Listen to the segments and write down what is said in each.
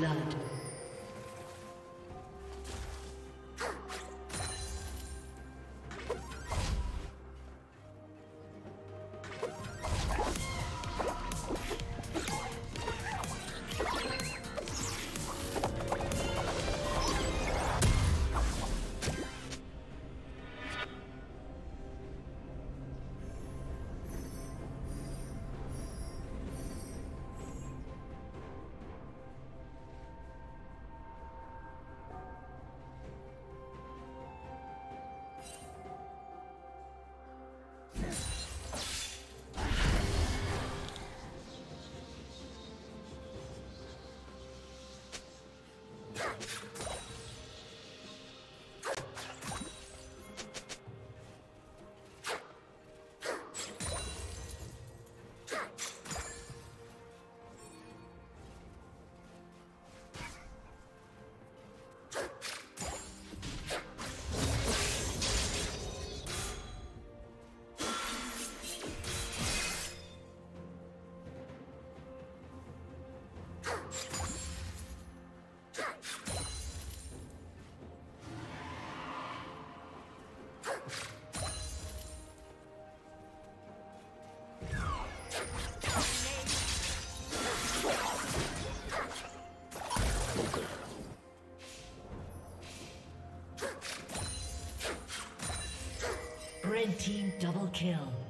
blood. Team double kill.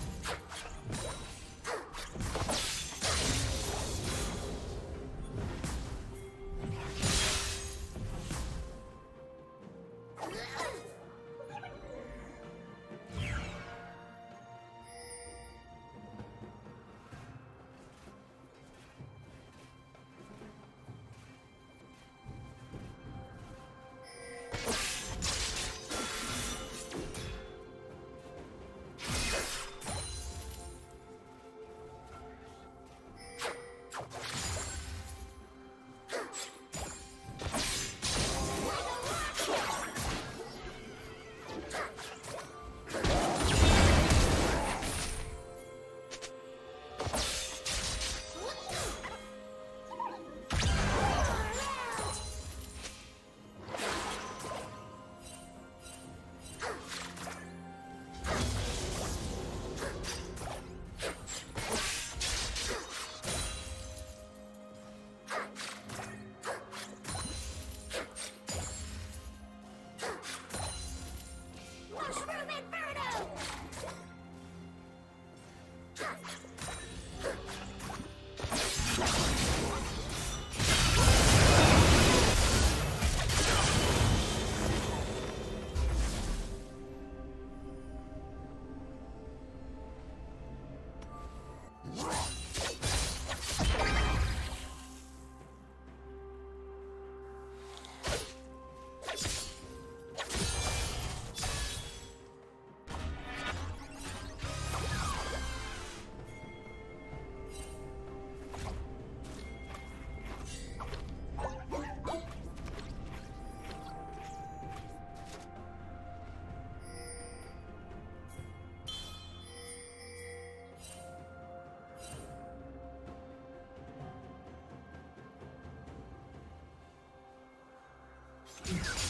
Killing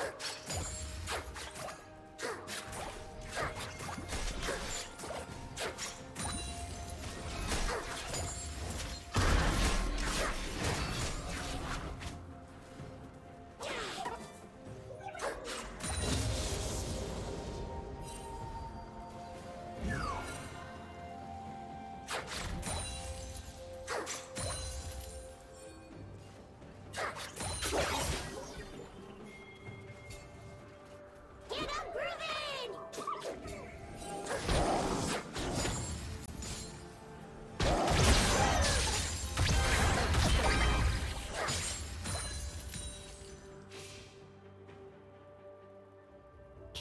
down.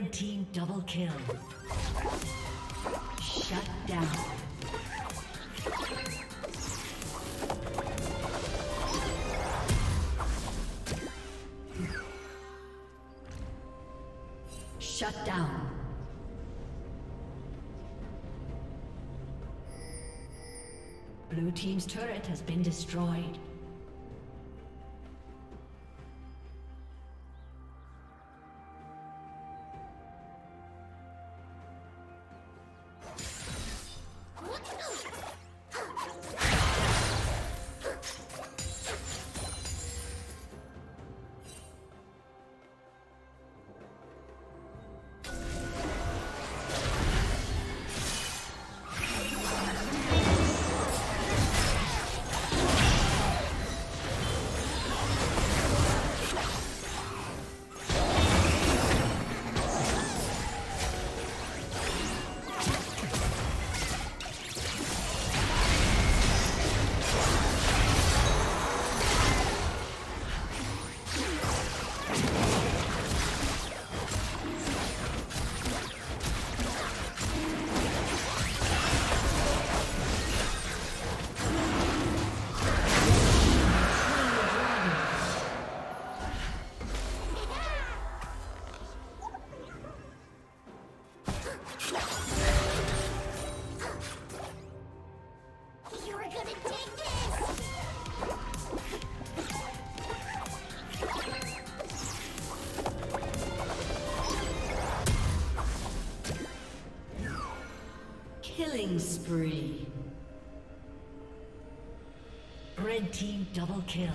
Red team double kill. Shut down. Shut down. Blue team's turret has been destroyed. Team double kill.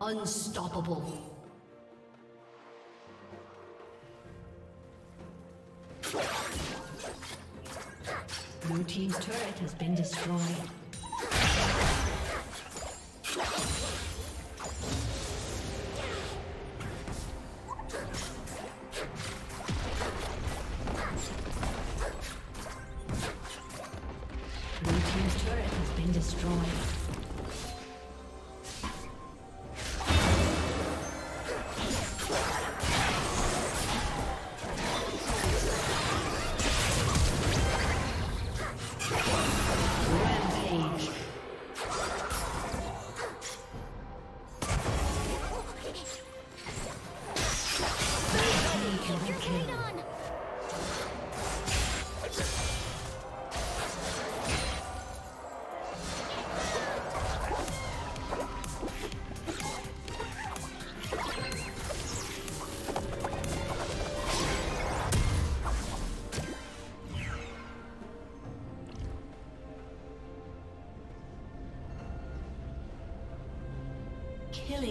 Unstoppable. Blue Team's turret has been destroyed.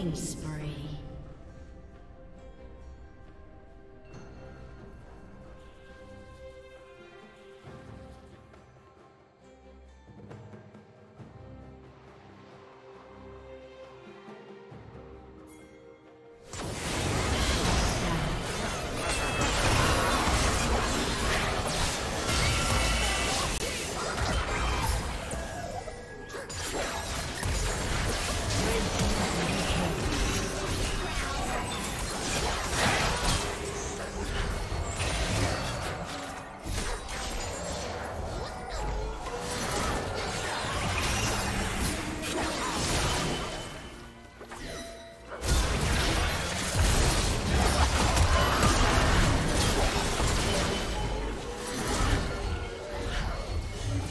Killing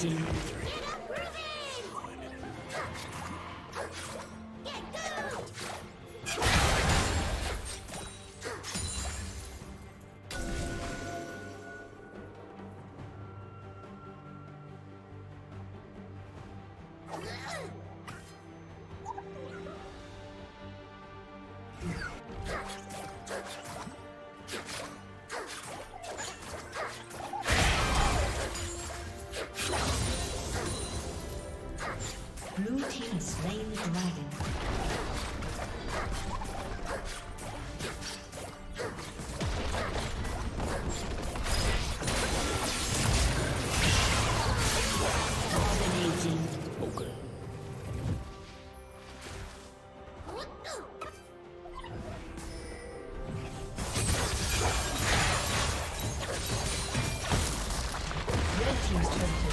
Yeah. team's turret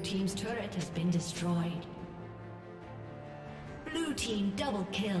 Blue Team's turret has been destroyed. Blue Team double kill.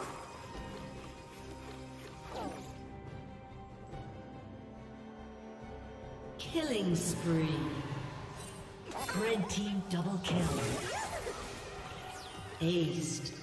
Killing spree. Red team double kill. Aced.